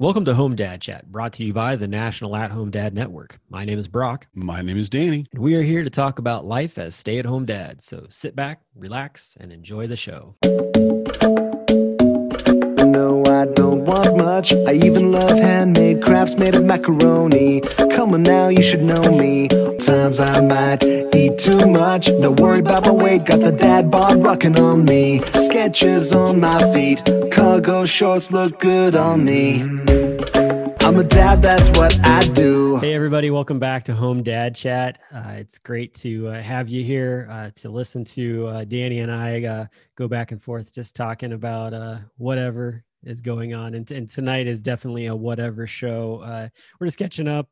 Welcome to Home Dad Chat, brought to you by the National At Home Dad Network. My name is Brock. My name is Danny. And we are here to talk about life as stay at home dads. So sit back, relax, and enjoy the show. I don't want much. I even love handmade crafts made of macaroni. Come on now, you should know me. Times I might eat too much. No worry about my weight, got the dad bod rocking on me. Skechers on my feet, cargo shorts look good on me. I'm a dad, that's what I do. Hey, everybody, welcome back to Home Dad Chat. Uh, it's great to uh, have you here uh, to listen to uh, Danny and I uh, go back and forth just talking about uh, whatever is going on. And, and, tonight is definitely a whatever show. we're just catching up,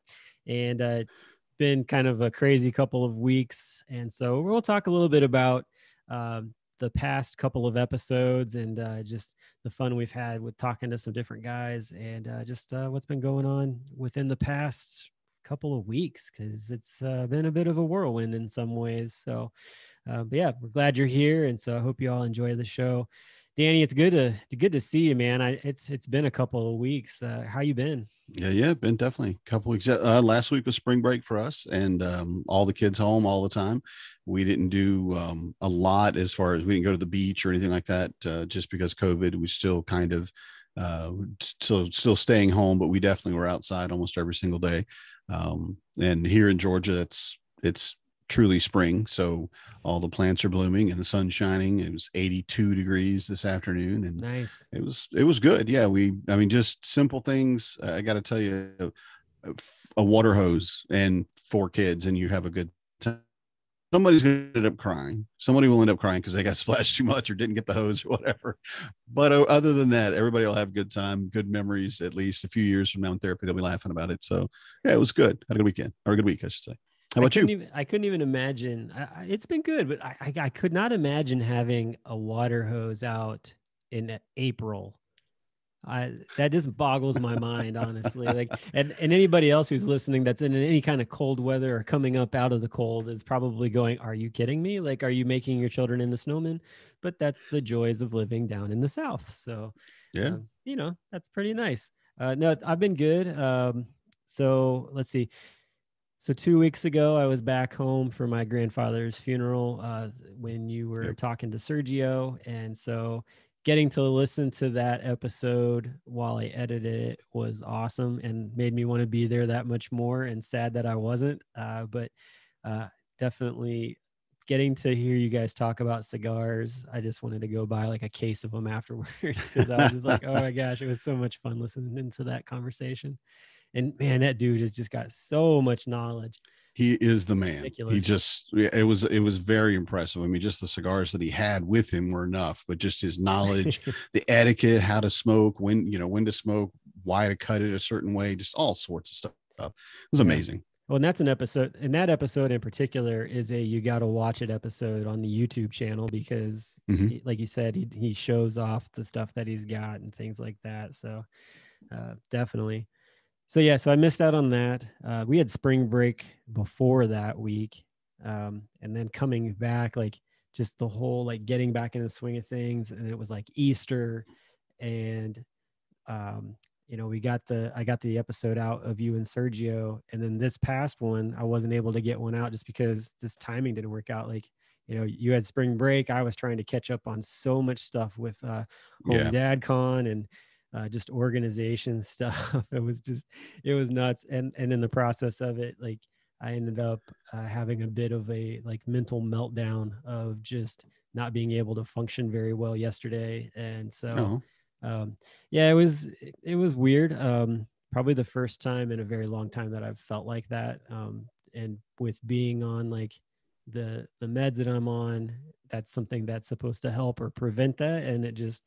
and it's been kind of a crazy couple of weeks. And so we'll talk a little bit about. Um, the past couple of episodes and uh, just the fun we've had with talking to some different guys and uh, just uh, what's been going on within the past couple of weeks because it's uh, been a bit of a whirlwind in some ways. So, uh, but yeah, we're glad you're here, and so I hope you all enjoy the show. Danny, it's good to good to see you, man. I, it's it's been a couple of weeks. Uh, how you been? Yeah, yeah, been definitely a couple weeks. Uh, last week was spring break for us, and um, all the kids home all the time. We didn't do um, a lot as far as we didn't go to the beach or anything like that, uh, just because COVID. We still kind of uh, still still staying home, but we definitely were outside almost every single day. Um, and here in Georgia, it's it's truly spring. So all the plants are blooming and the sun's shining. It was 82 degrees this afternoon and nice. It was, it was good. Yeah. We, I mean, just simple things. I got to tell you, a water hose and four kids and you have a good time. Somebody's going to end up crying. Somebody will end up crying because they got splashed too much or didn't get the hose or whatever. But uh, other than that, everybody will have a good time, good memories. At least a few years from now in therapy, they'll be laughing about it. So yeah, it was good. Had a good weekend or a good week, I should say. How about I you? Even, I couldn't even imagine. I, it's been good, but I, I, I could not imagine having a water hose out in April. I that just boggles my mind, honestly. Like, and, and anybody else who's listening that's in any kind of cold weather or coming up out of the cold is probably going, "Are you kidding me? Like, are you making your children into snowmen?" But that's the joys of living down in the South. So, yeah, um, you know, that's pretty nice. Uh, no, I've been good. Um, so let's see. So two weeks ago, I was back home for my grandfather's funeral uh, when you were yep. talking to Sergio, and so getting to listen to that episode while I edited it was awesome and made me want to be there that much more. And sad that I wasn't, uh, but uh, definitely getting to hear you guys talk about cigars. I just wanted to go buy like a case of them afterwards because I was just like, oh my gosh, it was so much fun listening to that conversation. And man, that dude has just got so much knowledge. He is the man. Ridiculous. He just it was it was very impressive. I mean, just the cigars that he had with him were enough, but just his knowledge, the etiquette, how to smoke, when you know when to smoke, why to cut it a certain way, just all sorts of stuff. It was amazing. Well, and that's an episode, and that episode in particular is a you got to watch it episode on the YouTube channel because, mm-hmm. he, like you said, he he shows off the stuff that he's got and things like that. So, uh, definitely so yeah, so I missed out on that. Uh, we had spring break before that week, um, and then coming back, like just the whole like getting back in the swing of things, and it was like Easter, and um, you know we got the I got the episode out of you and Sergio, and then this past one I wasn't able to get one out just because this timing didn't work out. Like you know you had spring break, I was trying to catch up on so much stuff with uh, Home yeah. Dad Con and uh, just organization stuff. it was just, it was nuts. And, and in the process of it, like I ended up uh, having a bit of a like mental meltdown of just not being able to function very well yesterday. And so, oh. um, yeah, it was, it was weird. Um, probably the first time in a very long time that I've felt like that. Um, and with being on like the, the meds that I'm on, that's something that's supposed to help or prevent that. And it just,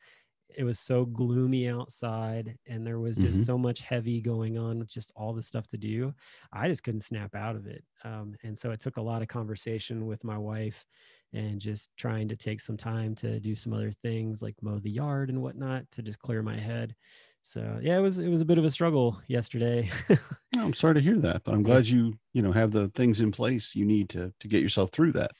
it was so gloomy outside and there was just mm-hmm. so much heavy going on with just all the stuff to do i just couldn't snap out of it um, and so it took a lot of conversation with my wife and just trying to take some time to do some other things like mow the yard and whatnot to just clear my head so yeah it was it was a bit of a struggle yesterday. I'm sorry to hear that but i'm glad you you know have the things in place you need to to get yourself through that.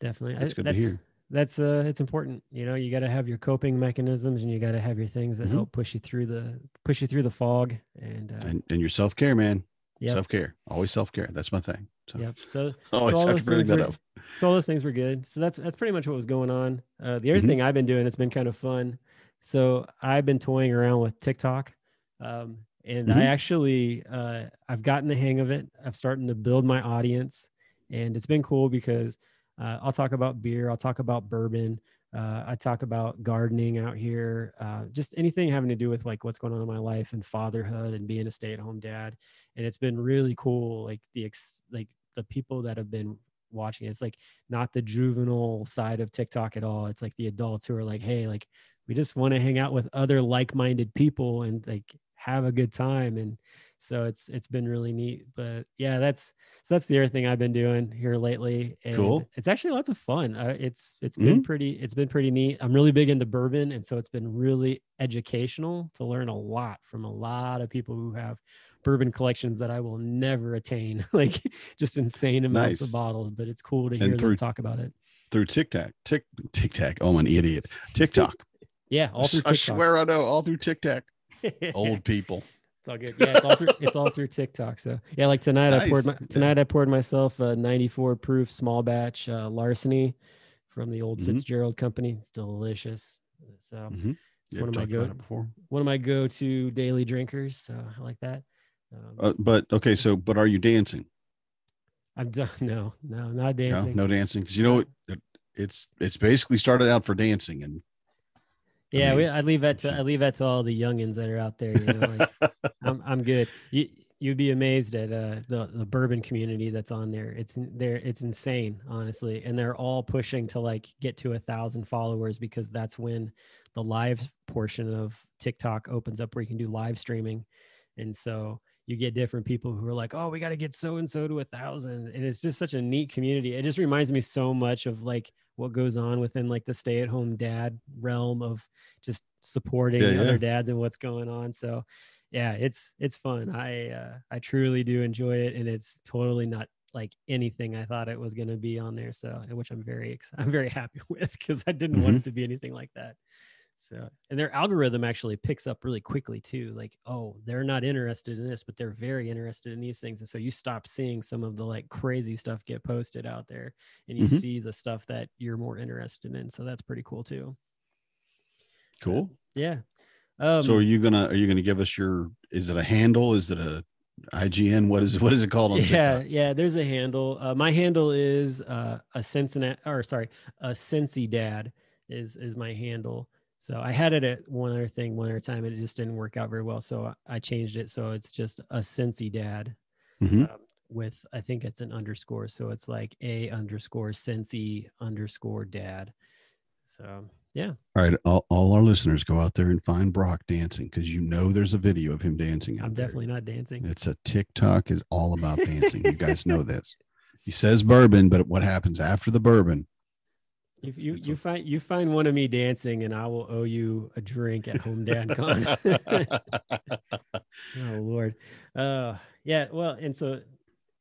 Definitely that's good that's, to hear that's uh it's important you know you got to have your coping mechanisms and you got to have your things that Mhm. help push you through the push you through the fog and uh And, and your self care, man. Yep. Self care. Always self care. That's my thing. So yep so always all have those to bring things that were- up. so all those things were good so that's that's pretty much what was going on uh the other Mhm. thing i've been doing it's been kind of fun so i've been toying around with tiktok um and i Mhm. actually uh i've gotten the hang of it i've starting to build my audience and it's been cool because uh, i'll talk about beer i'll talk about bourbon uh, i talk about gardening out here uh, just anything having to do with like what's going on in my life and fatherhood and being a stay-at-home dad. And it's been really cool like the ex like the people that have been watching. It. it's like not the juvenile side of tiktok at all. It's like the adults who are like hey like we just want to hang out with other like-minded people and like have a good time. And so it's it's been really neat but yeah that's so that's the other thing i've been doing here lately and Cool. it's actually lots of fun uh, it's it's been pretty it's been pretty neat i'm really big into bourbon and so it's been really educational to learn a lot from a lot of people who have bourbon collections that i will never attain like just insane amounts Nice. of bottles but it's cool to And hear through- them talk about it Through TikTok. Tick TikTok. Oh, I'm an idiot. TikTok. yeah all through I swear I know. All through TikTok. Old people. It's all good. Yeah, it's all through it's all through TikTok. So yeah, like tonight I poured my Nice. Yeah. tonight I poured myself a 94 proof small batch uh, larceny from the old Mhm. Fitzgerald company. It's delicious. So Mhm. it's one of my go before? one of my go to daily drinkers. So I like that. Um, Uh, but okay, so but are you dancing? I'm done. No, no, not No, dancing. no dancing because you know it, it's it's basically started out for dancing and yeah, mean, we, I leave that to I leave that to all the youngins that are out there. You know, like, I'm I'm good. You you'd be amazed at uh, the the bourbon community that's on there. It's there. It's insane, honestly, and they're all pushing to like get to a thousand followers because that's when the live portion of TikTok opens up where you can do live streaming, and so you get different people who are like, oh, we got to get so and so to a thousand, and it's just such a neat community. It just reminds me so much of like what goes on within like the stay at home dad realm of just supporting Yeah, yeah. other dads and what's going on. So yeah, it's it's fun. I uh, I truly do enjoy it, and it's totally not like anything I thought it was going to be on there. So which I'm very I'm very happy with because I didn't want it to be anything like that. So and their algorithm actually picks up really quickly too. Like oh, they're not interested in this, but they're very interested in these things, and so you stop seeing some of the like crazy stuff get posted out there, and you Mhm. see the stuff that you're more interested in. So that's pretty cool too. cool. Yeah. Um, so are you gonna are you gonna give us your is it a handle? Is it a IGN? What is what is it called on yeah, TikTok? yeah. There's a handle. Uh, my handle is uh, a Cincinnati, or sorry, a Cincy Dad is is my handle. So I had it at one other thing one other time, and it just didn't work out very well. So I changed it. So it's just a Cincy Dad Mhm. um, with I think it's an underscore. So it's like a underscore Cincy underscore Dad. So yeah, All right, all, all our listeners go out there and find Brock dancing because you know there's a video of him dancing I'm there. definitely not dancing. It's a TikTok is all about dancing. you guys know this. He says bourbon, but what happens after the bourbon? If you you find you find one of me dancing, and I will owe you a drink at Home Dad Con. Oh Lord. Uh yeah, well, and so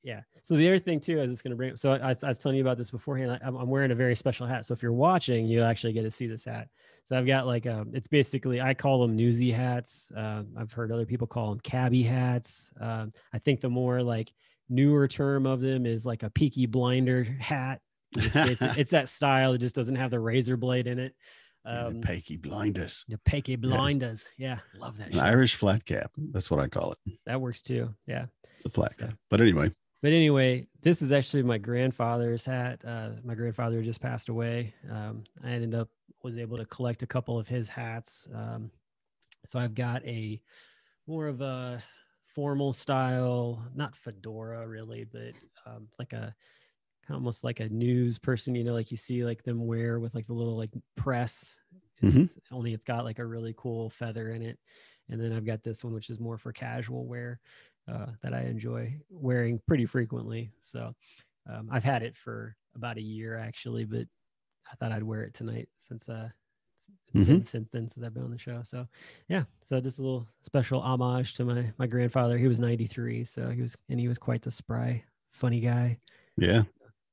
yeah. So the other thing too, I it's gonna bring so I, I was telling you about this beforehand. I, I'm I'm wearing a very special hat. So if you're watching, you actually get to see this hat. So I've got like um it's basically I call them newsy hats. Um, I've heard other people call them cabbie hats. Um, I think the more like newer term of them is like a peaky blinder hat. It's, it's that style. It just doesn't have the razor blade in it. Yeah, Um, the Pakey blinders. the peaky blinders. Yeah, love that. Irish flat cap. That's what I call it. That works too. Yeah. It's a flat So- cap. But anyway, But anyway, this is actually my grandfather's hat. Uh, my grandfather just passed away. Um, I ended up was able to collect a couple of his hats. Um, so I've got a more of a formal style, not fedora really, but um, like a almost like a news person, you know, like you see like them wear with like the little like press. Mhm. It's- Only it's got like a really cool feather in it. And then I've got this one, which is more for casual wear uh, that I enjoy wearing pretty frequently. So um, I've had it for about a year actually, but I thought I'd wear it tonight since uh, it's, it's been since then since I've been on the show. So yeah, so just a little special homage to my my grandfather. He was 93, so he was and he was quite the spry, funny guy. yeah.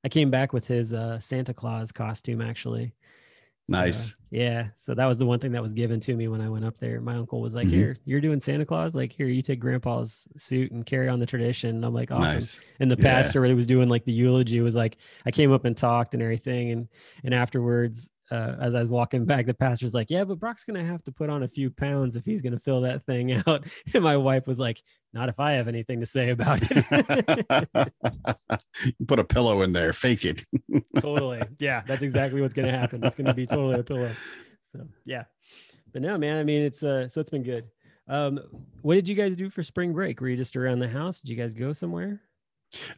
I came back with his uh, Santa Claus costume actually. Nice. So, yeah. So that was the one thing that was given to me when I went up there. My uncle was like, mm-hmm. "Here, you're doing Santa Claus. Like, here, you take Grandpa's suit and carry on the tradition." And I'm like, "Awesome." Nice. And the yeah. pastor who was doing like the eulogy was like, I came up and talked and everything, and and afterwards, uh, as I was walking back, the pastor's like, "Yeah, but Brock's gonna have to put on a few pounds if he's gonna fill that thing out." And my wife was like, "Not if I have anything to say about it." put a pillow in there, fake it. totally, yeah, that's exactly what's gonna happen. It's gonna be totally a pillow. So yeah, but no, man. I mean, it's uh, so it's been good. Um, what did you guys do for spring break? Were you just around the house? Did you guys go somewhere?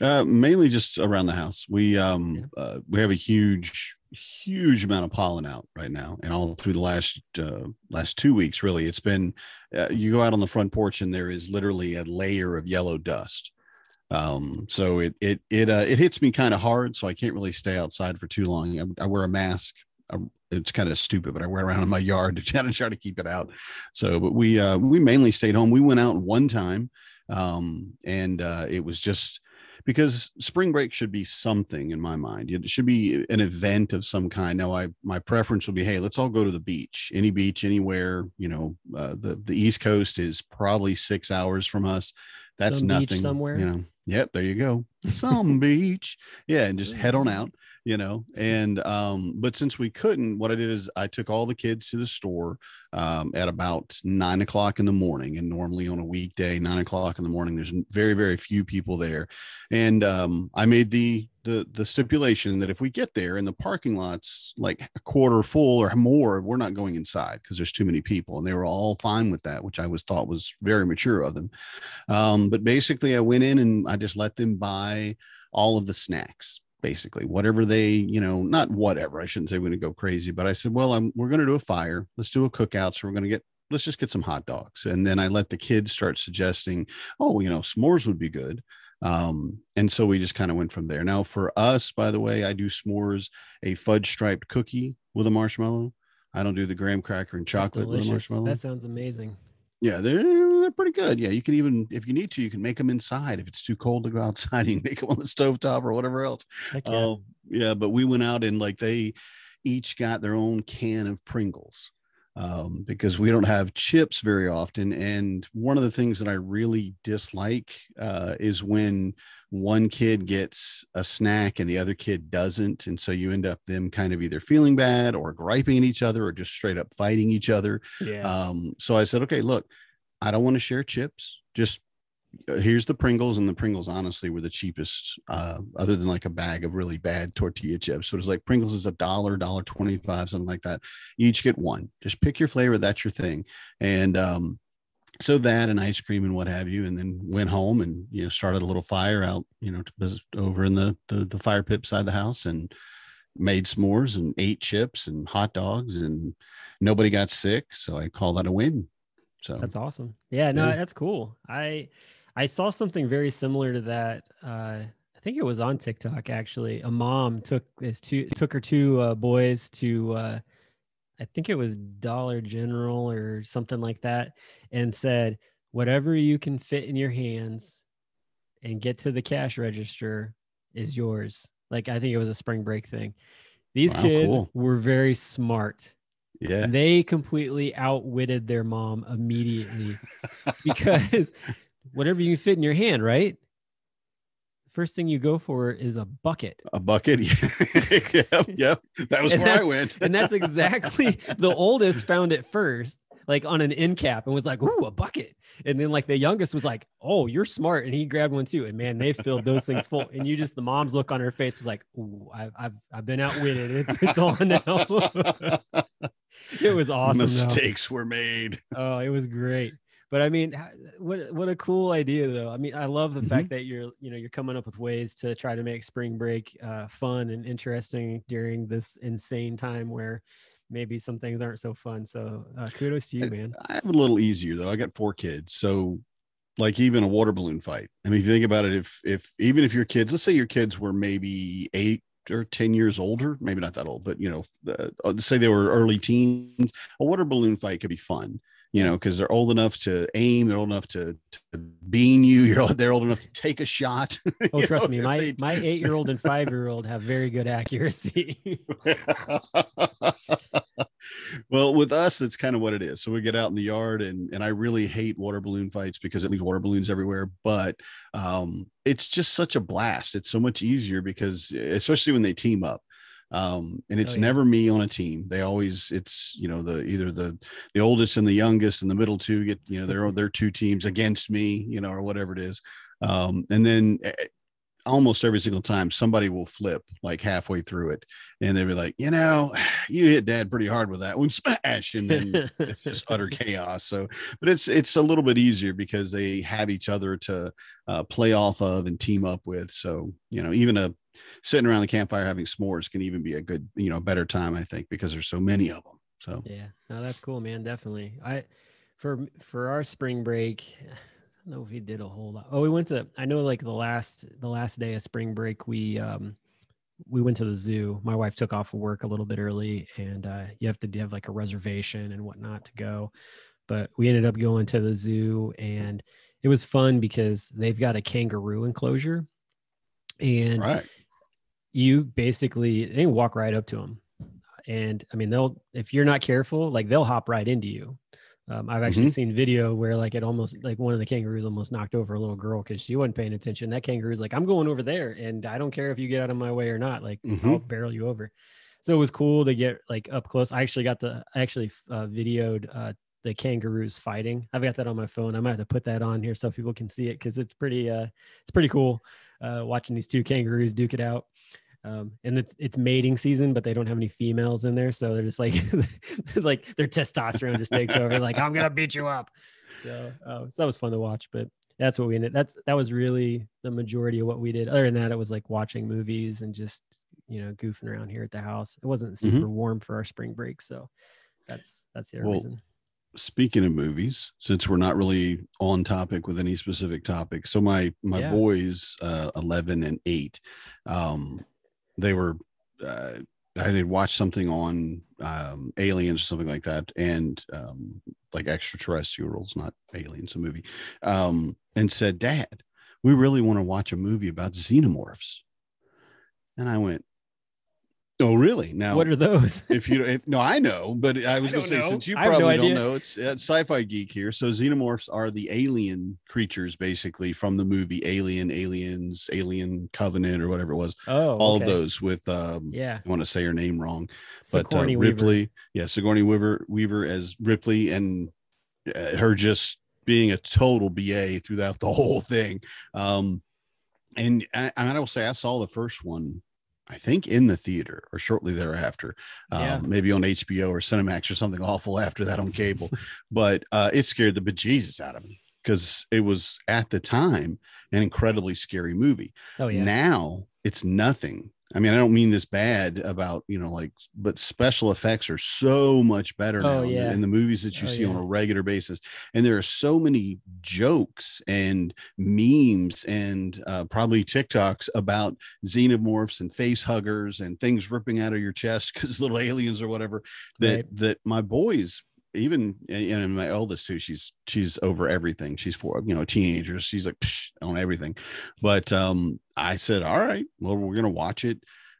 Uh, mainly just around the house. We um yeah. uh, we have a huge huge amount of pollen out right now and all through the last uh, last two weeks really. It's been uh, you go out on the front porch and there is literally a layer of yellow dust. Um, so it it it uh, it hits me kind of hard so i can't really stay outside for too long. I, I wear a mask. I, it's kind of stupid but i wear around in my yard to try to try to keep it out. So but we uh we mainly stayed home. We went out one time um and uh it was just because spring break should be something in my mind. It should be an event of some kind. Now, I my preference would be, hey, let's all go to the beach, any beach, anywhere. You know, uh, the the East Coast is probably six hours from us. That's some nothing. somewhere, you know. Yep, there you go. Some beach, yeah, and just head on out you know and um but since we couldn't what i did is i took all the kids to the store um, at about nine o'clock in the morning and normally on a weekday nine o'clock in the morning there's very very few people there. And um, i made the the the stipulation that if we get there and the parking lots like a quarter full or more we're not going inside because there's too many people. And they were all fine with that which i was thought was very mature of them. Um, but basically i went in and i just let them buy all of the snacks basically whatever they you know not whatever i shouldn't say we're going to go crazy but i said well I'm, we're going to do a fire. Let's do a cookout so we're going to get let's just get some hot dogs. And then i let the kids start suggesting oh you know s'mores would be good. Um, and so we just kind of went from there. Now for us by the way i do s'mores a fudge striped cookie with a marshmallow. I don't do the graham cracker and chocolate with a marshmallow that sounds amazing yeah, they're they're pretty good. Yeah, you can even if you need to, you can make them inside. If it's too cold to go outside, you can make them on the stove top or whatever else. Yeah. Um, yeah, but we went out and like they each got their own can of Pringles um, because we don't have chips very often. And one of the things that I really dislike uh, is when one kid gets a snack and the other kid doesn't. And so you end up them kind of either feeling bad or griping at each other or just straight up fighting each other. Yeah. Um, so I said, okay, look, I don't want to share chips. Just here's the Pringles, and the Pringles honestly were the cheapest, uh, other than like a bag of really bad tortilla chips. So it was like Pringles is a dollar, dollar twenty-five, something like that. You each get one. Just pick your flavor. That's your thing. And um, so that and ice cream and what have you, and then went home and you know started a little fire out, you know, over in the the, the fire pit beside the house and made s'mores and ate chips and hot dogs and nobody got sick. So I call that a win. So that's awesome. Yeah, no, yeah. that's cool. I I saw something very similar to that. Uh, I think it was on TikTok actually. A mom took his two took her two uh, boys to uh, I think it was Dollar General or something like that, and said, "Whatever you can fit in your hands and get to the cash register is yours." Like I think it was a spring break thing. These wow, kids cool. were very smart. Yeah. They completely outwitted their mom immediately because whatever you fit in your hand, right? First thing you go for is a bucket. A bucket. yep. Yep. That was and where I went. and that's exactly the oldest found it first, like on an end cap and was like, ooh, a bucket. And then like the youngest was like, oh, you're smart. And he grabbed one too. And man, they filled those things full. And you just, the mom's look on her face was like, ooh, I've, I've, I've been outwitted. It's, it's on now. it was awesome. Mistakes though. were made. Oh, it was great. But I mean, what what a cool idea though. I mean, I love the mm-hmm. fact that you're you know you're coming up with ways to try to make spring break uh, fun and interesting during this insane time where maybe some things aren't so fun. So uh, kudos to you, man. I have a little easier though. I got four kids, so like even a water balloon fight. I mean, if you think about it, if if even if your kids, let's say your kids were maybe eight or 10 years older, maybe not that old, but you know, uh, say they were early teens, a water balloon fight could be fun you know, because they're old enough to aim, they're old enough to, to bean you, you're they're old enough to take a shot. Oh, trust know, me, my they... my eight year old and five year old have very good accuracy. well, with us, that's kind of what it is. So we get out in the yard, and and I really hate water balloon fights because it leaves water balloons everywhere. But um, it's just such a blast. It's so much easier because, especially when they team up um, and it's oh, yeah. never me on a team. They always it's you know the either the the oldest and the youngest and the middle two get you know they're they're two teams against me you know or whatever it is, um, and then eh, almost every single time somebody will flip like halfway through it and they'll be like you know you hit dad pretty hard with that one smash and then it's just utter chaos so but it's it's a little bit easier because they have each other to uh, play off of and team up with so you know even a sitting around the campfire having s'mores can even be a good, you know, better time, I think, because there's so many of them. So yeah, no, that's cool, man. Definitely. I for for our spring break, I don't know if he did a whole lot. Oh, we went to I know like the last the last day of spring break, we um we went to the zoo. My wife took off of work a little bit early and uh you have to have like a reservation and whatnot to go. But we ended up going to the zoo and it was fun because they've got a kangaroo enclosure and right you basically they walk right up to them and i mean they'll if you're not careful like they'll hop right into you um, i've actually mm-hmm. seen video where like it almost like one of the kangaroos almost knocked over a little girl because she wasn't paying attention. That kangaroo's like i'm going over there and i don't care if you get out of my way or not like mm-hmm. i'll barrel you over. So it was cool to get like up close. I actually got the i actually uh, videoed uh, the kangaroos fighting. I've got that on my phone. I might have to put that on here so people can see it because it's pretty uh it's pretty cool uh watching these two kangaroos duke it out um, and it's it's mating season, but they don't have any females in there, so they're just like like their testosterone just takes over. Like I'm gonna beat you up. So, uh, so that was fun to watch. But that's what we ended. That's that was really the majority of what we did. Other than that, it was like watching movies and just you know goofing around here at the house. It wasn't super mm-hmm. warm for our spring break, so that's that's the well, reason. Speaking of movies, since we're not really on topic with any specific topic, so my my yeah. boys, uh, eleven and eight, um, they were uh, I had watched something on um, aliens or something like that, and um, like extraterrestrials, not aliens, a movie, um, and said, "Dad, we really want to watch a movie about xenomorphs." And I went, Oh, really? Now, what are those? if you if, no, I know, but I was going to say know. since you probably no don't know, it's, it's sci-fi geek here. So xenomorphs are the alien creatures, basically from the movie Alien, Aliens, Alien Covenant, or whatever it was. Oh, all okay. of those with um, yeah. I want to say her name wrong, but uh, Ripley, Weaver. yeah, Sigourney Weaver, Weaver as Ripley, and uh, her just being a total ba throughout the whole thing. Um, and I, I will say I saw the first one I think in the theater or shortly thereafter, yeah. um, maybe on HBO or Cinemax or something awful after that on cable. but uh, it scared the bejesus out of me because it was at the time an incredibly scary movie. Oh yeah. Now it's nothing I mean, I don't mean this bad about, you know, like, but special effects are so much better now oh, yeah. in, the, in, the, movies that you oh, see yeah. on a regular basis. And there are so many jokes and memes and uh, probably TikToks about xenomorphs and face huggers and things ripping out of your chest because little aliens or whatever that, right. that my boys even and my eldest too she's she's over everything. She's for you know teenagers she's like on everything. But um i said all right well we're gonna watch it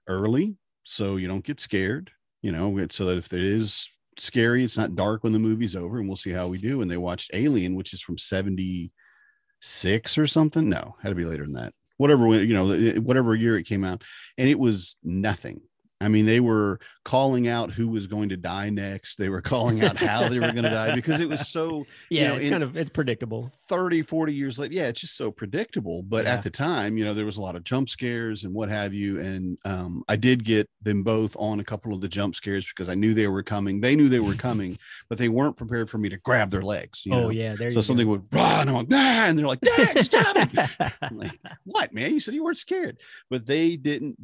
early so you don't get scared you know so that if it is scary it's not dark when the movie's over and we'll see how we do. And they watched alien which is from 76 or something. No had to be later than that. Whatever you know whatever year it came out. And it was nothing I mean, they were calling out who was going to die next. They were calling out how they were going to die because it was so, yeah, you know, it's kind of, it's predictable 30, 40 years later. Yeah. It's just so predictable. But yeah. at the time, you know, there was a lot of jump scares and what have you. And um, I did get them both on a couple of the jump scares because I knew they were coming. They knew they were coming, but they weren't prepared for me to grab their legs. oh, know? yeah. so something go. would run. I'm like, ah, and they're like, Dad, stop it. I'm like, what, man? You said you weren't scared, but they didn't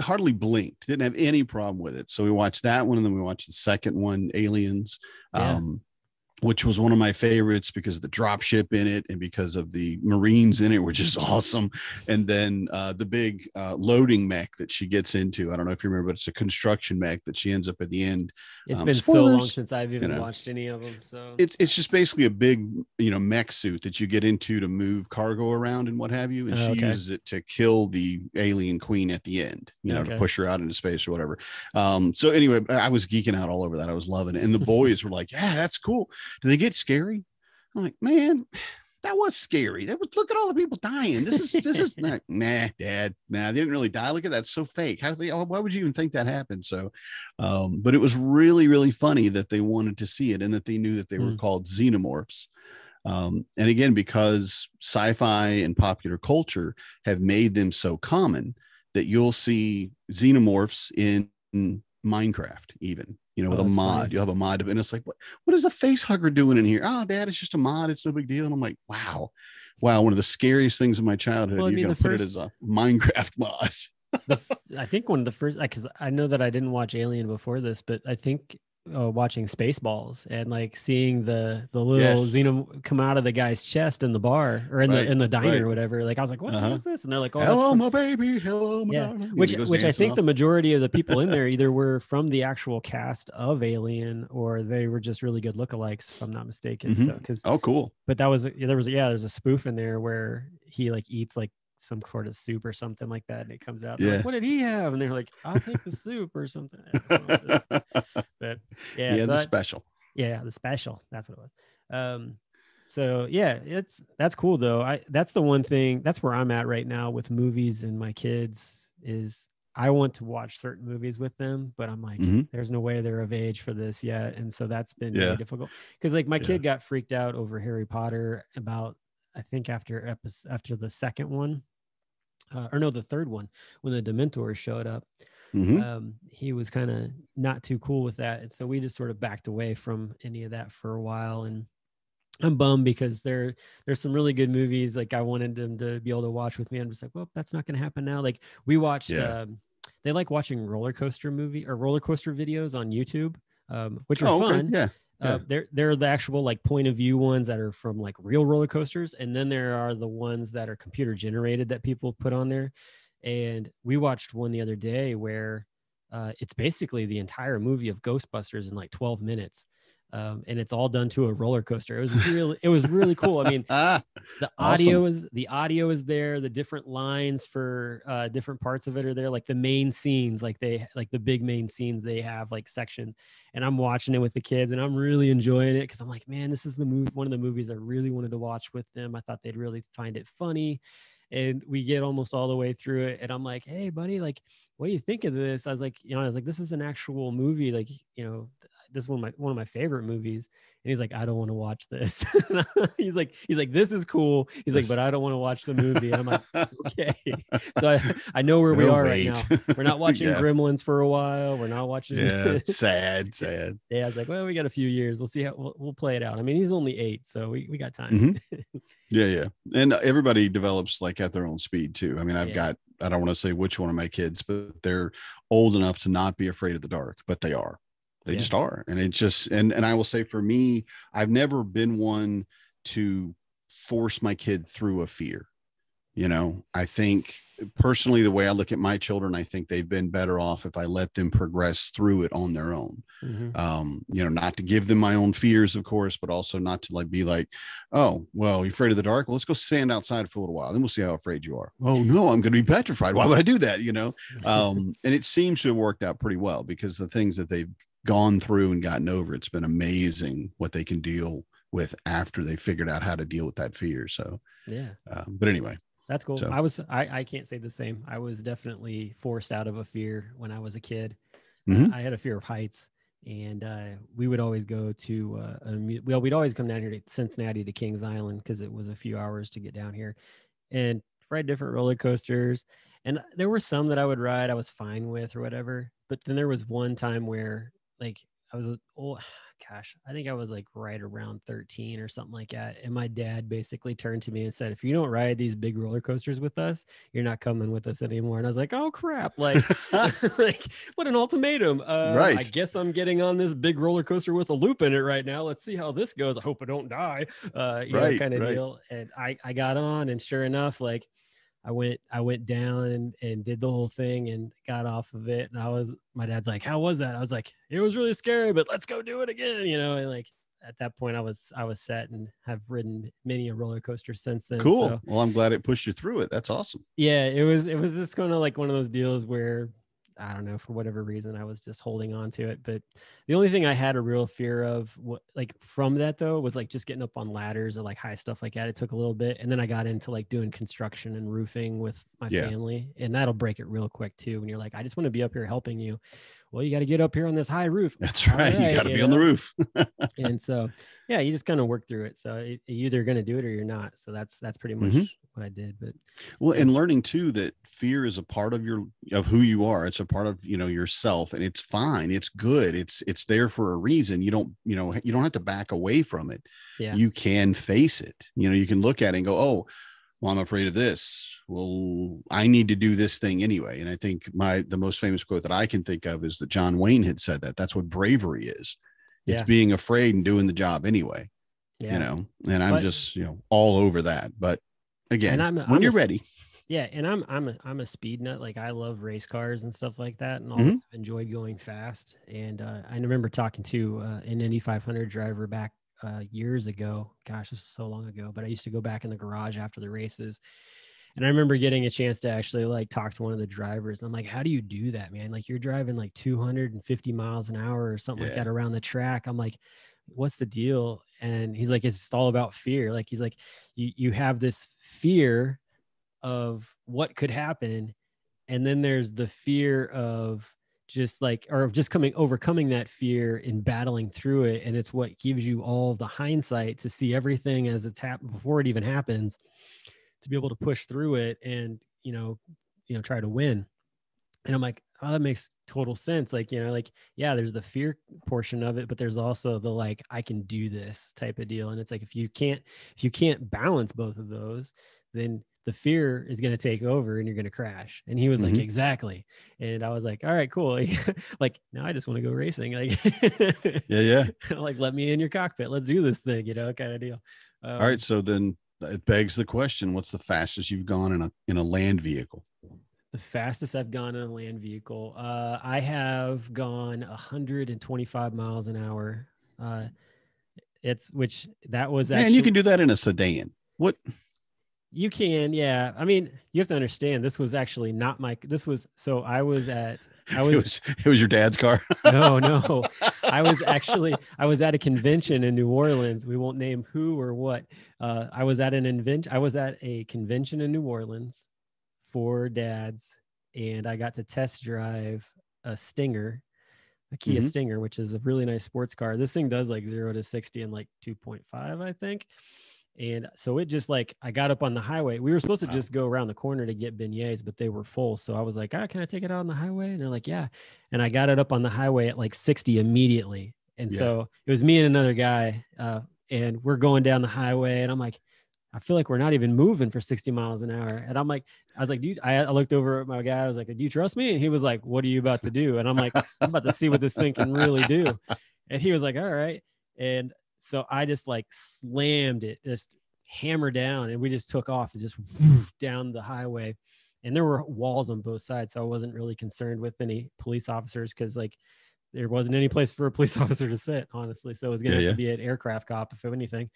hardly blinked didn't have any problem with it so we watched that one and then we watched the second one aliens yeah. um which was one of my favorites because of the drop ship in it and because of the Marines in it, which is awesome. And then uh, the big uh, loading mech that she gets into. I don't know if you remember, but it's a construction mech that she ends up at the end. It's um, been spoilers, so long since I've even you know, watched any of them. So it's it's just basically a big you know mech suit that you get into to move cargo around and what have you. And oh, she okay. uses it to kill the alien queen at the end, you know, okay. to push her out into space or whatever. Um, so anyway, I was geeking out all over that. I was loving it, and the boys were like, "Yeah, that's cool." Do they get scary? I'm like, man, that was scary. That was look at all the people dying. This is this is not, nah, dad. Nah, they didn't really die. Look at that, so fake. How they why would you even think that happened? So um, but it was really, really funny that they wanted to see it and that they knew that they mm. were called xenomorphs. Um, and again, because sci-fi and popular culture have made them so common that you'll see xenomorphs in Minecraft, even you know, oh, with oh, a mod. Funny. You have a mod, and it's like, what, what is a face hugger doing in here? Oh, dad, it's just a mod. It's no big deal. And I'm like, wow, wow, one of the scariest things in my childhood. Well, I mean, You're gonna put first, it as a Minecraft mod. the, I think one of the first, because I know that I didn't watch Alien before this, but I think uh, watching Spaceballs and like seeing the the little yes. xenom come out of the guy's chest in the bar or in right. the in the diner right. or whatever. Like I was like, what uh-huh. is this? And they're like, oh, hello, my baby, hello, my yeah. Which which I think off. the majority of the people in there either were from the actual cast of Alien or they were just really good lookalikes, if I'm not mistaken. Mm-hmm. So because oh, cool. But that was there was yeah, there's a spoof in there where he like eats like some sort of soup or something like that, and it comes out. Yeah. Like, what did he have? And they're like, I'll take the soup or something. but yeah, yeah, so the that, special. Yeah, the special. That's what it was. Um, so yeah, it's that's cool though. I that's the one thing. That's where I'm at right now with movies and my kids is I want to watch certain movies with them, but I'm like, mm-hmm. there's no way they're of age for this yet. And so that's been yeah. really difficult. Because like my yeah. kid got freaked out over Harry Potter about I think after episode after the second one uh, or no, the third one when the Dementors showed up. Mm-hmm. Um, he was kind of not too cool with that, and so we just sort of backed away from any of that for a while. And I'm bummed because there there's some really good movies like I wanted them to be able to watch with me. I'm just like, well, that's not going to happen now. Like we watched. Yeah. Um, they like watching roller coaster movie or roller coaster videos on YouTube, um, which are oh, okay. Yeah. Uh, they're they're the actual like point of view ones that are from like real roller coasters, and then there are the ones that are computer generated that people put on there. And we watched one the other day where uh, it's basically the entire movie of Ghostbusters in like 12 minutes um, and it's all done to a roller coaster. It was really, it was really cool. I mean, the audio awesome. is the audio is there. The different lines for uh, different parts of it are there. Like the main scenes, like they like the big main scenes they have like sections. And I'm watching it with the kids, and I'm really enjoying it because I'm like, man, this is the movie, one of the movies I really wanted to watch with them. I thought they'd really find it funny. And we get almost all the way through it, and I'm like, hey, buddy, like, what do you think of this? I was like, you know, I was like, this is an actual movie. Like, you know, this is one of my one of my favorite movies. And he's like i don't want to watch this. He's like he's like this is cool. He's like but i don't want to watch the movie. And i'm like okay. So i, I know where we are wait. right now. We're not watching yeah. gremlins for a while. We're not watching yeah sad sad. Yeah i was like well we got a few years. We'll see how we'll, we'll play it out. I mean he's only eight so we, we got time. Mm-hmm. yeah yeah. And everybody develops like at their own speed too. I mean i've yeah. got i don't want to say which one of my kids but they're old enough to not be afraid of the dark but they are they yeah. just are and it just and and i will say for me i've never been one to force my kid through a fear you know? I think personally the way i look at my children i think they've been better off if i let them progress through it on their own. Mm-hmm. um you know not to give them my own fears of course but also not to like be like oh well you're afraid of the dark? Well let's go stand outside for a little while then we'll see how afraid you are. Oh no i'm going to be petrified. Why would i do that? You know? Um and it seems to have worked out pretty well because the things that they've gone through and gotten over, it's been amazing what they can deal with after they figured out how to deal with that fear. So, yeah. Um, but anyway, that's cool. So. I was, I, I can't say the same. I was definitely forced out of a fear when I was a kid. Mm-hmm. I had a fear of heights and uh, we would always go to uh, a, well we'd always come down here to cincinnati to kings island because it was a few hours to get down here and ride different roller coasters and there were some that i would ride i was fine with or whatever but then there was one time where like I was oh gosh, I think I was like right around 13 or something like that. And my dad basically turned to me and said, if you don't ride these big roller coasters with us, you're not coming with us anymore. And I was like, oh crap. Like, like what an ultimatum. Uh, right. I guess I'm getting on this big roller coaster with a loop in it right now. Let's see how this goes. I hope I don't die. Uh, you right, know, kind of right. deal. And I, I got on and sure enough, like I went I went down and, and did the whole thing and got off of it. And I was my dad's like, How was that? I was like, It was really scary, but let's go do it again, you know, and like at that point I was I was set and have ridden many a roller coaster since then. Cool. So, well, I'm glad it pushed you through it. That's awesome. Yeah, it was it was just kind of like one of those deals where I don't know, for whatever reason, I was just holding on to it. But the only thing I had a real fear of, what, like from that though, was like just getting up on ladders or like high stuff like that. It took a little bit, and then I got into like doing construction and roofing with my yeah. family, and that'll break it real quick too. When you're like, I just want to be up here helping you. Well, you got to get up here on this high roof. That's right. right you got to be know? on the roof. and so, yeah, you just kind of work through it. So it, you're either going to do it or you're not. So that's that's pretty much mm-hmm what I did. But well, and learning too that fear is a part of your of who you are. It's a part of you know yourself, and it's fine. It's good. It's it's there for a reason. You don't you know you don't have to back away from it. Yeah. You can face it. You know you can look at it and go, oh, well, I'm afraid of this. Well, I need to do this thing anyway. And I think my the most famous quote that I can think of is that John Wayne had said that. That's what bravery is. It's yeah. being afraid and doing the job anyway. Yeah. You know, and I'm but, just you know all over that. But again and I'm, when I'm you're a, ready yeah and i'm i'm a, i'm a speed nut like i love race cars and stuff like that and mm-hmm. enjoyed going fast and uh, i remember talking to uh, an indy 500 driver back uh, years ago gosh this is so long ago but i used to go back in the garage after the races and I remember getting a chance to actually like talk to one of the drivers. I'm like, how do you do that, man? Like you're driving like 250 miles an hour or something yeah. like that around the track. I'm like, what's the deal? And he's like, it's all about fear. Like he's like, you you have this fear of what could happen, and then there's the fear of just like or just coming overcoming that fear and battling through it and it's what gives you all the hindsight to see everything as it's happened before it even happens to be able to push through it and you know you know try to win and i'm like oh, that makes total sense. Like, you know, like, yeah, there's the fear portion of it, but there's also the like, I can do this type of deal. And it's like, if you can't, if you can't balance both of those, then the fear is going to take over and you're going to crash. And he was mm-hmm. like, exactly. And I was like, all right, cool. like, now I just want to go racing. Like, yeah, yeah. like, let me in your cockpit. Let's do this thing, you know, kind of deal. Um, all right. So then it begs the question, what's the fastest you've gone in a, in a land vehicle? The fastest I've gone in a land vehicle. Uh, I have gone 125 miles an hour. Uh, it's which that was actually, man. You can do that in a sedan. What? You can, yeah. I mean, you have to understand. This was actually not my. This was so I was at. I was. it was, it was your dad's car. no, no. I was actually. I was at a convention in New Orleans. We won't name who or what. Uh, I was at an invent. I was at a convention in New Orleans four dads, and I got to test drive a Stinger, a Kia mm-hmm. Stinger, which is a really nice sports car. This thing does like zero to 60 in like 2.5, I think. And so it just like I got up on the highway. We were supposed to wow. just go around the corner to get beignets, but they were full. So I was like, "Ah, can I take it out on the highway?" And they're like, "Yeah." And I got it up on the highway at like 60 immediately. And yeah. so it was me and another guy, uh, and we're going down the highway, and I'm like, I feel like we're not even moving for 60 miles an hour. And I'm like, I was like, dude, I, I, looked over at my guy. I was like, do you trust me? And he was like, what are you about to do? And I'm like, I'm about to see what this thing can really do. And he was like, all right. And so I just like slammed it, just hammered down. And we just took off and just down the highway. And there were walls on both sides. So I wasn't really concerned with any police officers because like there wasn't any place for a police officer to sit, honestly. So it was going to yeah, have yeah. to be an aircraft cop, if anything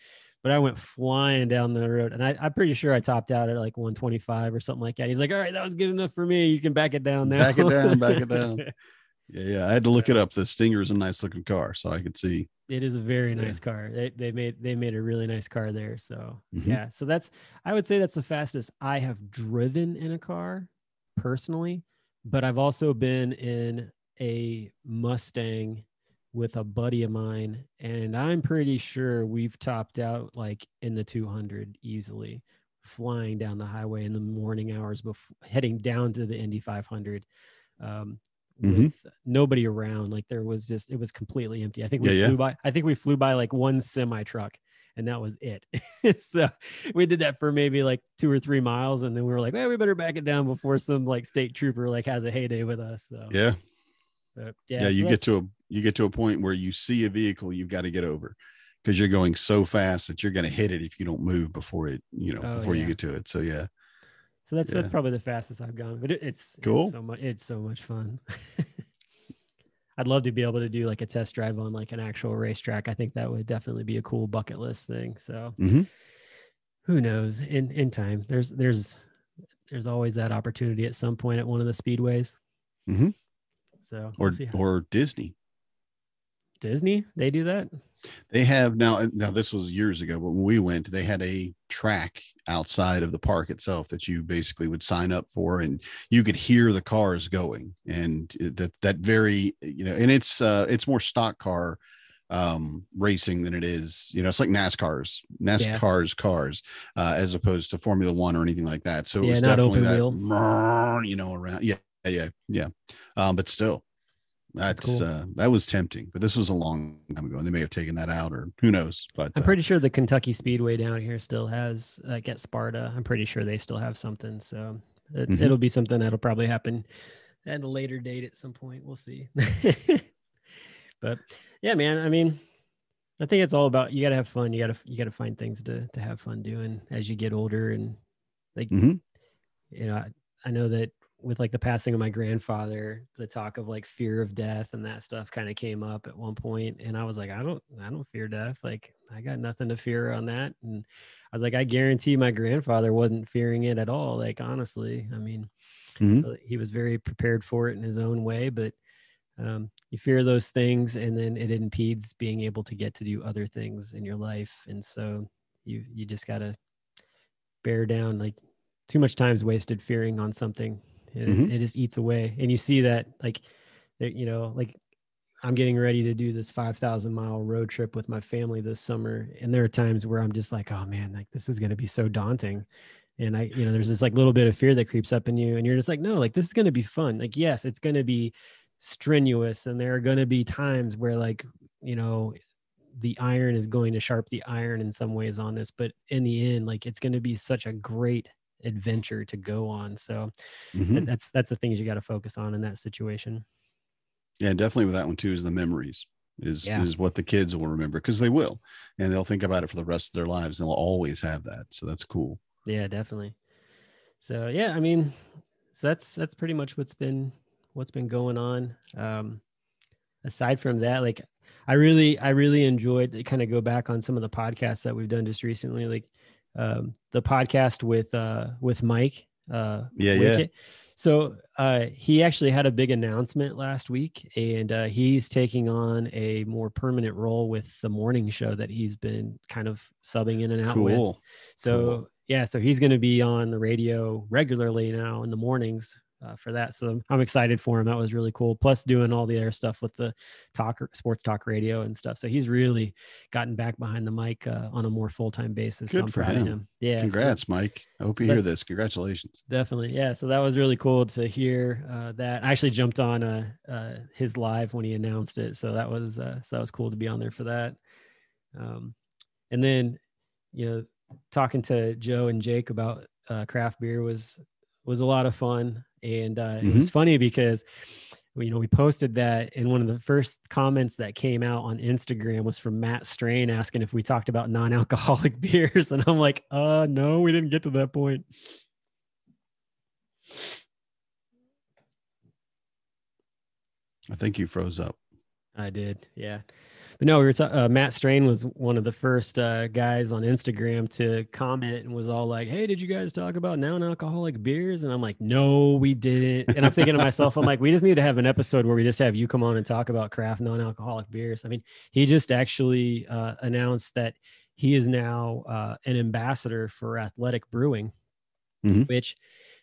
but I went flying down the road and I, am pretty sure I topped out at like 125 or something like that. He's like, all right, that was good enough for me. You can back it down now. Back it down, back it down. Yeah, yeah. I had to look it up. The Stinger is a nice looking car, so I could see. It is a very nice yeah. car. They, they made they made a really nice car there. So mm-hmm. yeah, so that's I would say that's the fastest I have driven in a car personally, but I've also been in a Mustang with a buddy of mine, and I'm pretty sure we've topped out like in the 200 easily, flying down the highway in the morning hours before heading down to the Indy 500. Um, Mhm. with nobody around. Like there was just it was completely empty. I think we Yeah, yeah. flew by. I think we flew by like one semi truck, and that was it. so we did that for maybe like two or three miles, and then we were like, "Well, we better back it down before some like state trooper like has a heyday with us." So Yeah. but, Yeah. yeah, so you get to a you get to a point where you see a vehicle you've got to get over because you're going so fast that you're going to hit it if you don't move before it, you know, Oh, before you get to it. So yeah. So that's that's probably the fastest I've gone, but it, it's Cool. It's so much. It's so much fun. I'd love to be able to do like a test drive on like an actual racetrack. I think that would definitely be a cool bucket list thing. So Mhm. who knows? In in time, there's there's there's always that opportunity at some point at one of the speedways. Mhm. So Or we'll or Disney. Disney, they do that. They have now. Now this was years ago, but when we went, they had a track outside of the park itself that you basically would sign up for, and you could hear the cars going, and that that very you know, and it's uh it's more stock car um racing than it is you know it's like nascar's nascar's cars uh as opposed to formula one or anything like that so it Yeah, was not definitely open that wheel. You know around yeah yeah yeah um but still that's, cool. uh that was tempting but this was a long time ago and they may have taken that out or who knows but I'm uh, pretty sure the Kentucky Speedway down here still has like at Sparta. I'm pretty sure they still have something. So it, Mhm. it'll be something that'll probably happen at a later date at some point. We'll see. but yeah, man. I mean, I think it's all about you got to have fun. You got to you got to find things to to have fun doing as you get older and like Mhm. you know I, I know that with like the passing of my grandfather the talk of like fear of death and that stuff kind of came up at one point and i was like i don't i don't fear death like i got nothing to fear on that and i was like i guarantee my grandfather wasn't fearing it at all like honestly i mean Mhm. uh, he was very prepared for it in his own way but um, you fear those things and then it impedes being able to get to do other things in your life and so you you just got to bear down like too much time's wasted fearing on something it, Mhm. it just eats away. And you see that like you know like i'm getting ready to do this 5000 mile road trip with my family this summer. And there are times where i'm just like oh man like this is going to be so daunting. And i you know there's this like little bit of fear that creeps up in you and you're just like no like this is going to be fun. Like yes it's going to be strenuous and there are going to be times where like you know the iron is going to sharp the iron in some ways on this. But in the end like it's going to be such a great adventure to go on so Mhm. that- that's that's the things you got to focus on in that situation yeah definitely with that one too is the memories is Yeah. is what the kids will remember because they will and they'll think about it for the rest of their lives they'll always have that so that's cool yeah definitely so yeah i mean so that's that's pretty much what's been what's been going on um aside from that like i really i really enjoyed to kind of go back on some of the podcasts that we've done just recently like um the podcast with uh with mike uh Yeah, yeah. So uh he actually had a big announcement last week and uh he's taking on a more permanent role with the morning show that he's been kind of subbing in and out with cool so Cool. yeah, so he's going to be on the radio regularly now in the mornings uh, for that. So I'm excited for him. That was really cool. Plus doing all the other stuff with the talk sports talk radio and stuff. So he's really gotten back behind the mic uh, on a more full time basis. so Good I'm for proud him. of him. Yeah. so congrats mike i hope so you hear this congratulations definitely. Yeah. So that was really cool to hear uh, that. I actually jumped on uh, uh, his live when he announced it. So that was uh, so that was cool to be on there for that. Um, and then, you know, talking to Joe and Jake about uh, craft beer was was a lot of fun, and uh, it was funny because you know we posted that, and one of the first comments that came out on Instagram was from Matt Strain asking if we talked about non-alcoholic beers, and I'm like, uh, no, we didn't get to that point. i think you froze up I did, yeah. But no, we were ta- uh, Matt Strain was one of the first uh, guys on Instagram to comment and was all like, "Hey, did you guys talk about non-alcoholic beers?" And I'm like, "No, we didn't." And I'm thinking to myself, I'm like, "We just need to have an episode where we just have you come on and talk about craft non-alcoholic beers." I mean, he just actually uh, announced that he is now uh, an ambassador for Athletic Brewing, Mhm. which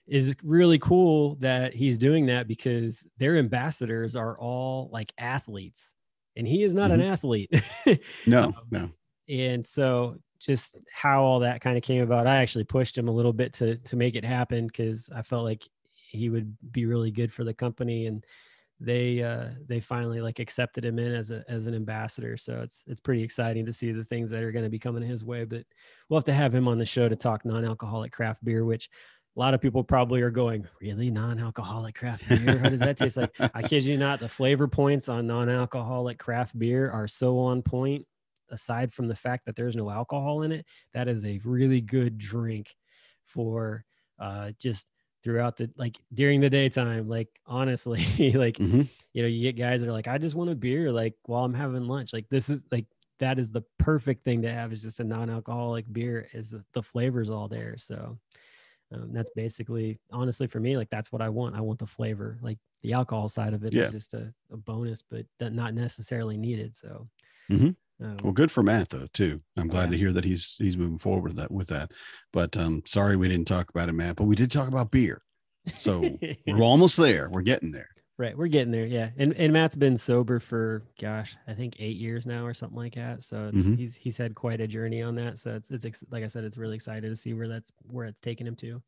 is really cool that he's doing that because their ambassadors are all like athletes and he is not an athlete. No Um, no. and so just how all that kind of came about i actually pushed him a little bit to to make it happen because i felt like he would be really good for the company and they uh they finally like accepted him in as a as an ambassador. So it's it's pretty exciting to see the things that are going to be coming his way but we'll have to have him on the show to talk non-alcoholic craft beer which a lot of people probably are going really non-alcoholic craft beer? How does that taste? Like i kid you not the flavor points on non-alcoholic craft beer are so on point aside from the fact that there's no alcohol in it that is a really good drink for uh just throughout the like during the daytime like honestly like mm-hmm. you know you get guys that are like i just want a beer like while i'm having lunch. Like this is like that is the perfect thing to have is just a non-alcoholic beer is the flavors all there so um, that's basically honestly for me like that's what i want i want the flavor like the alcohol side of it yeah. is just a, a bonus but not necessarily needed so mm-hmm. Um, well, good for Matt though too. I'm glad yeah. to hear that he's he's moving forward with that with that. But um, sorry we didn't talk about it, Matt. But we did talk about beer, so we're almost there. We're getting there. Right, we're getting there. Yeah, and and Matt's been sober for gosh, I think eight years now or something like that. So mm-hmm. he's he's had quite a journey on that. So it's it's like I said, it's really excited to see where that's where it's taken him to.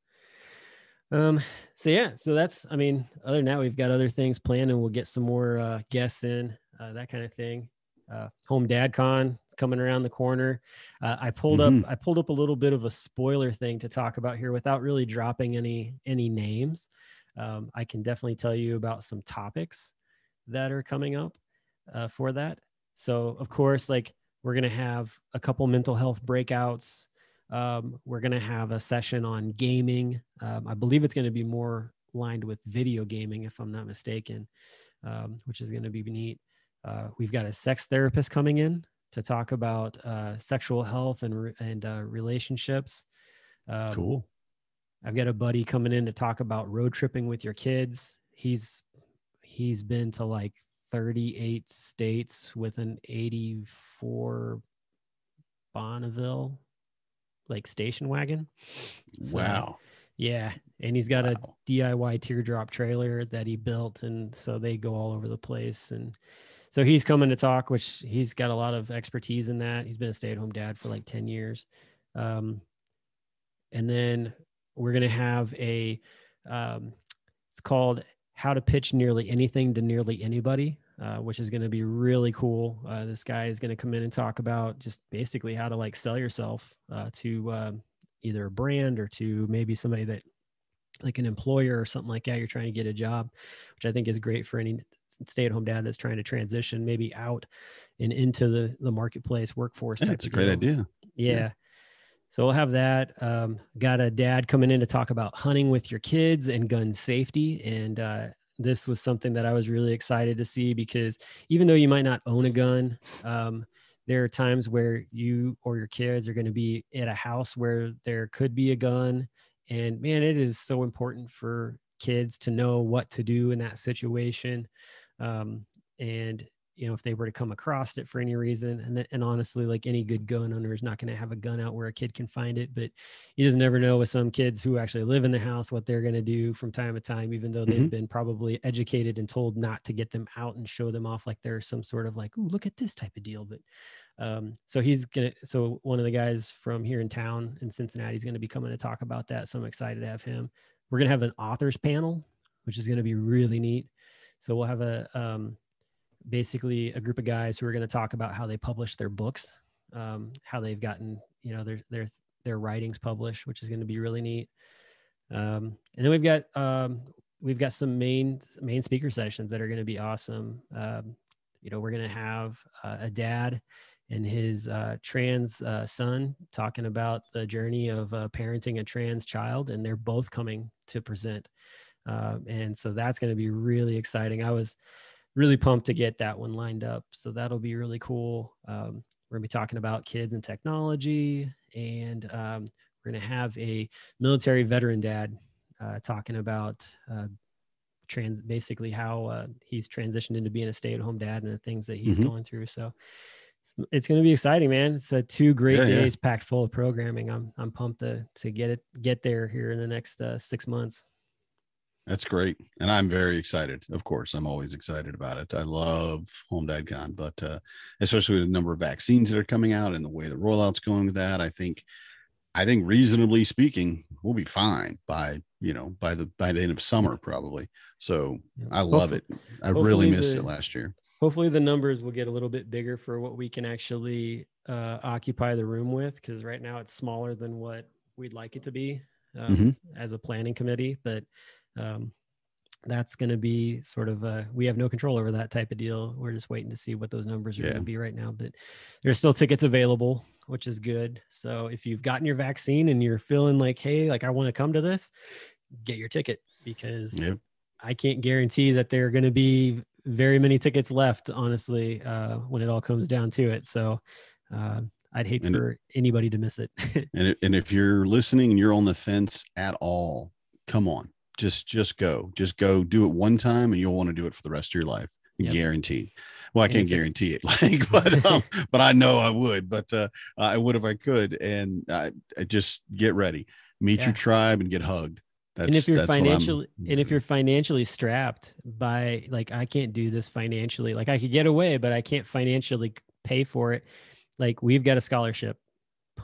Um. So yeah. So that's. I mean, other than that, we've got other things planned, and we'll get some more uh, guests in, uh, that kind of thing uh, home dad con coming around the corner uh, i pulled mm-hmm. up i pulled up a little bit of a spoiler thing to talk about here without really dropping any any names um, i can definitely tell you about some topics that are coming up uh, for that so of course like we're going to have a couple mental health breakouts um, we're going to have a session on gaming um, i believe it's going to be more lined with video gaming if i'm not mistaken um, which is going to be neat uh, we've got a sex therapist coming in to talk about uh, sexual health and and uh, relationships. Um, cool. I've got a buddy coming in to talk about road tripping with your kids. He's he's been to like 38 states with an 84 Bonneville like station wagon. So, wow. Yeah, and he's got wow. a DIY teardrop trailer that he built, and so they go all over the place. And so he's coming to talk, which he's got a lot of expertise in that. He's been a stay-at-home dad for like 10 years. Um, and then we're going to have a, um, it's called how to pitch nearly anything to nearly anybody, uh, which is going to be really cool. Uh, this guy is going to come in and talk about just basically how to like sell yourself uh, to um, either a brand or to maybe somebody that like an employer or something like that. You're trying to get a job, which I think is great for any stay-at-home dad that's trying to transition maybe out and into the the marketplace workforce. Yeah, that's a great idea. Yeah. yeah. So we'll have that. Um, got a dad coming in to talk about hunting with your kids and gun safety. And uh, this was something that I was really excited to see because even though you might not own a gun, um, there are times where you or your kids are going to be at a house where there could be a gun. And man, it is so important for kids to know what to do in that situation um, and you know if they were to come across it for any reason and, and honestly like any good gun owner is not going to have a gun out where a kid can find it but you just never know with some kids who actually live in the house what they're going to do from time to time even though they've mm-hmm. been probably educated and told not to get them out and show them off like there's some sort of like oh look at this type of deal but um, so he's gonna so one of the guys from here in town in cincinnati is going to be coming to talk about that so i'm excited to have him we're going to have an authors panel which is going to be really neat so we'll have a um, basically a group of guys who are going to talk about how they publish their books, um, how they've gotten you know their their their writings published, which is going to be really neat. Um, and then we've got um, we've got some main main speaker sessions that are going to be awesome. Um, you know, we're going to have uh, a dad and his uh, trans uh, son talking about the journey of uh, parenting a trans child, and they're both coming to present. Um, and so that's going to be really exciting. I was really pumped to get that one lined up. So that'll be really cool. Um, we're going to be talking about kids and technology, and um, we're going to have a military veteran dad uh, talking about uh, trans, basically how uh, he's transitioned into being a stay-at-home dad and the things that he's mm-hmm. going through. So it's going to be exciting, man. It's uh, two great yeah, days yeah. packed full of programming. I'm I'm pumped to to get it get there here in the next uh, six months. That's great. And I'm very excited. Of course, I'm always excited about it. I love Home Dad Con, but uh, especially with the number of vaccines that are coming out and the way the rollout's going with that, I think, I think reasonably speaking, we'll be fine by, you know, by the by the end of summer probably. So Yeah. I love it. I really missed the- it last year. hopefully the numbers will get a little bit bigger for what we can actually uh, occupy the room with because right now it's smaller than what we'd like it to be um, Mhm. as a planning committee but um, that's going to be sort of a, we have no control over that type of deal we're just waiting to see what those numbers are going to be right now but there's still tickets available which is good so if you've gotten your vaccine and you're feeling like hey like i want to come to this get your ticket because Yep. I can't guarantee that there are going to be very many tickets left, honestly, uh, when it all comes down to it. So uh, I'd hate And- for anybody to miss it. And it, and if you're listening and you're on the fence at all, come on, just just go, just go, do it one time, and you'll want to do it for the rest of your life, Yep. guaranteed. Well, I can't guarantee it, like, but um, but I know I would, but uh, I would if I could, and I, I just get ready, meet Yeah. your tribe, and get hugged. That's, and if you're that's financially and if you're financially strapped by like I can't do this financially, like I could get away, but I can't financially pay for it. Like we've got a scholarship.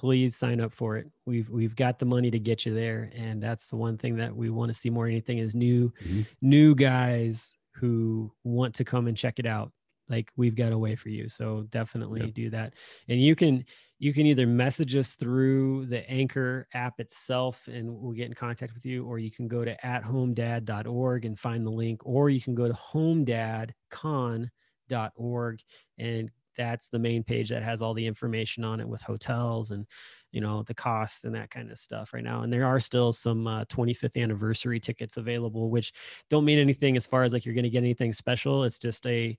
Please sign up for it. We've we've got the money to get you there. And that's the one thing that we want to see more than anything is new Mhm. new guys who want to come and check it out like we've got a way for you so definitely Yep. do that and you can you can either message us through the anchor app itself and we'll get in contact with you or you can go to athomedad.org and find the link or you can go to homedadcon.org and that's the main page that has all the information on it with hotels and you know the costs and that kind of stuff right now. And there are still some uh, 25th anniversary tickets available which don't mean anything as far as like you're going to get anything special. It's just a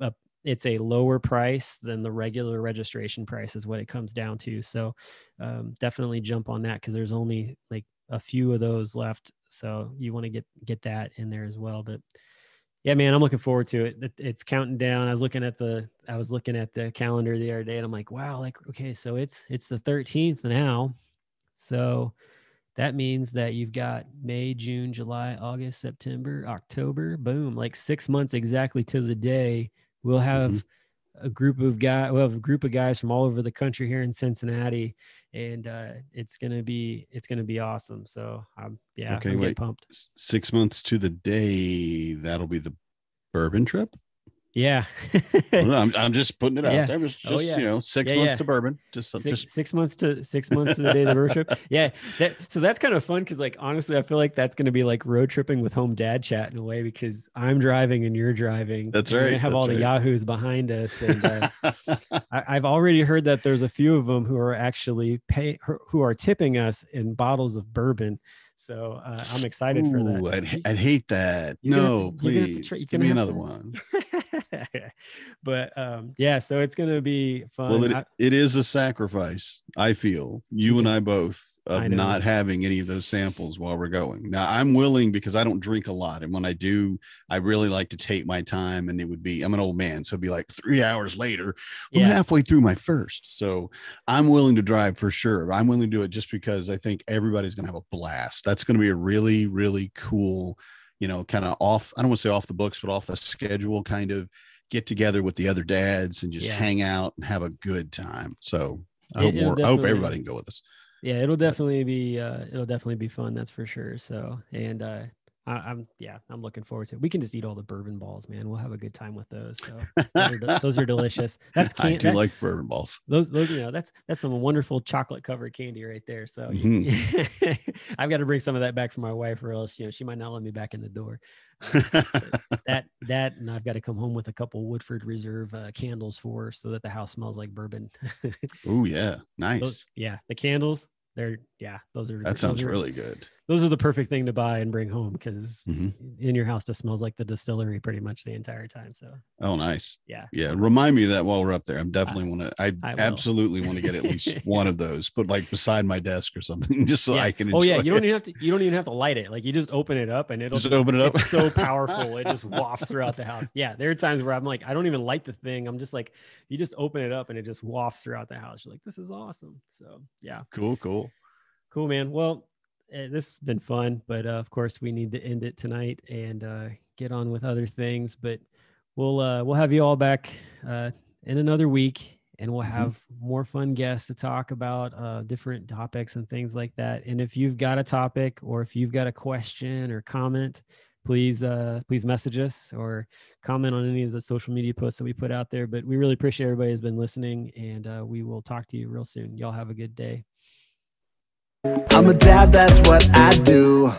a it's a lower price than the regular registration price is what it comes down to. So um, definitely jump on that because there's only like a few of those left. So you want to get get that in there as well. But yeah man i'm looking forward to it. It- it's counting down. I was looking at the i was looking at the calendar the other day and i'm like wow like okay so it's it's the 13th now. So that means that you've got may june july august september october boom like six months exactly to the day. We'll mm-hmm. have a group of guys we'll have a group of guys from all over the country here in cincinnati and uh it's gonna be it's gonna be awesome so um yeah Okay, i'm wait. pumped six months to the day, that'll be the bourbon trip. Yeah Well, I'm, I'm just putting it out Yeah. there. It was Oh, just yeah. you know six Yeah, months to bourbon. Just six, just six months to six months to the day of the road trip. Yeah, that so that's kind of fun because like honestly, I feel like that's going to be like road tripping with home dad chat in a way because I'm driving and you're driving. That's we're right, gonna have all the yahoos behind us, and uh, I, I've already heard that there's a few of them who are actually pay who are tipping us in bottles of bourbon. So uh, I'm excited for that. I'd, I'd hate that. you're No, have gonna please you're give me another to- one. but um, yeah, so it's gonna be fun. Well, it, I- it is a sacrifice. I feel you and I both of know. not having any of those samples while we're going. Now I'm willing because I don't drink a lot, and when I do, I really like to take my time. And it would be I'm an old man, so it'd be like three hours later. I'm halfway through my first, so I'm willing to drive for sure. I'm willing to do it just because I think everybody's going to have a blast. That's going to be a really really cool, you know, kind of off. I don't want to say off the books, but off the schedule kind of get together with the other dads and just Yeah. hang out and have a good time. So I It- hope more. I hope everybody can go with us. yeah it'll definitely be uh it'll definitely be fun that's for sure so and uh I, i'm yeah i'm looking forward to it we can just eat all the bourbon balls man we'll have a good time with those so those are, those are delicious that's I do that- like bourbon balls. those those you know that's that's some wonderful chocolate covered candy right there so Mm-hmm. i've got to bring some of that back for my wife or else you know she might not let me back in the door that that and i've got to come home with a couple woodford reserve uh, candles for her so that the house smells like bourbon oh yeah, nice. Those- yeah the candles they're yeah those are that sounds are- really good. Those are the perfect thing to buy and bring home because Mhm. in your house just smells like the distillery pretty much the entire time. So Oh, nice. yeah, Yeah, remind me of that while we're up there. I'm definitely want to. I, I absolutely want to get at least one of those, but like beside my desk or something, just so Yeah. I can. Enjoy Oh yeah, you don't it. even have to. You don't even have to light it. Like you just open it up and it'll Just open it up. It's so powerful. It just wafts throughout the house. Yeah, there are times where I'm like, I don't even light the thing. I'm just like, you just open it up and it just wafts throughout the house. You're like, this is awesome. So yeah, Cool, cool. cool, man. Well, this has been fun, but uh, of course we need to end it tonight and uh, get on with other things. But we'll uh, we'll have you all back uh, in another week, and we'll mm-hmm. have mm-hmm. more fun guests to talk about uh, different topics and things like that. And if you've got a topic or if you've got a question or comment, please uh, please message us or comment on any of the social media posts that we put out there. But we really appreciate everybody has been listening, and uh, we will talk to you real soon. Y'all have a good day. I'm a dad, that's what I do.